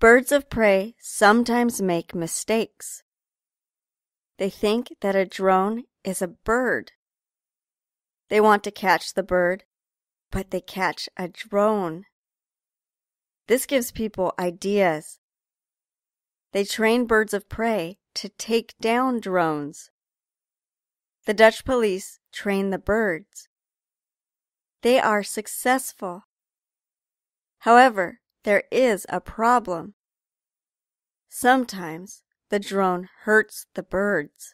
Birds of prey sometimes make mistakes. They think that a drone is a bird. They want to catch the bird, but they catch a drone. This gives people ideas. They train birds of prey to take down drones. The Dutch police train the birds. They are successful. However, there is a problem. Sometimes the drone hurts the birds.